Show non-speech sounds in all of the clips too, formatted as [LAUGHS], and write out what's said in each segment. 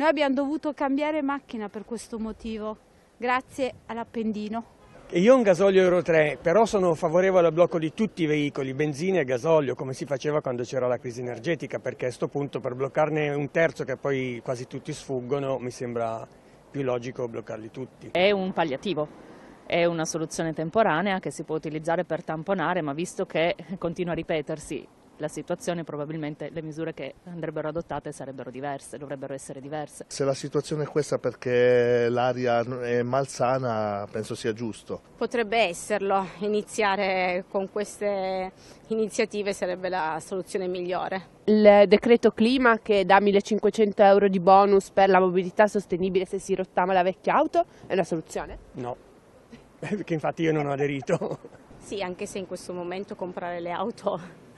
Noi abbiamo dovuto cambiare macchina per questo motivo, grazie all'Appendino. Io ho un gasolio Euro 3, però sono favorevole al blocco di tutti i veicoli, benzina e gasolio, come si faceva quando c'era la crisi energetica, perché a questo punto per bloccarne un terzo che poi quasi tutti sfuggono mi sembra più logico bloccarli tutti. È un palliativo, è una soluzione temporanea che si può utilizzare per tamponare, ma visto che continua a ripetersi la situazione probabilmente le misure che andrebbero adottate sarebbero diverse, dovrebbero essere diverse. Se la situazione è questa perché l'aria è malsana penso sia giusto. Potrebbe esserlo, iniziare con queste iniziative sarebbe la soluzione migliore. Il decreto clima che dà 1500 euro di bonus per la mobilità sostenibile se si rottama la vecchia auto è una soluzione? No, [LAUGHS] perché infatti io non ho aderito. Sì, anche se in questo momento comprare le auto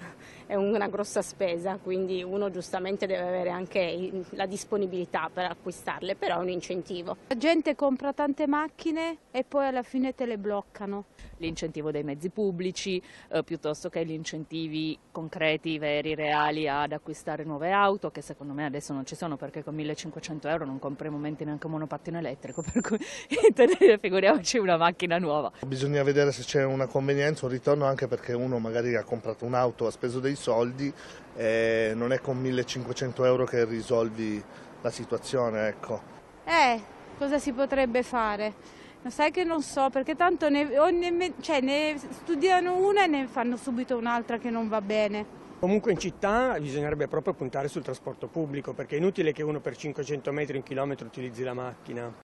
è una grossa spesa, quindi uno giustamente deve avere anche la disponibilità per acquistarle, però è un incentivo. La gente compra tante macchine e poi alla fine te le bloccano. L'incentivo dei mezzi pubblici eh, piuttosto che gli incentivi concreti, veri, reali ad acquistare nuove auto, che secondo me adesso non ci sono perché con 1500 euro non compri in momenti neanche un monopattino elettrico, [LAUGHS] per cui [LAUGHS] figuriamoci una macchina nuova. Bisogna vedere se c'è una convenienza, un ritorno anche perché uno magari ha comprato un'auto, ha speso dei soldi e non è con 1500 euro che risolvi la situazione. Ecco. Eh, cosa si potrebbe fare? Sai che non so, perché tanto ne, ne, cioè, ne studiano una e ne fanno subito un'altra che non va bene. Comunque in città bisognerebbe proprio puntare sul trasporto pubblico, perché è inutile che uno per 500 metri, un chilometro utilizzi la macchina.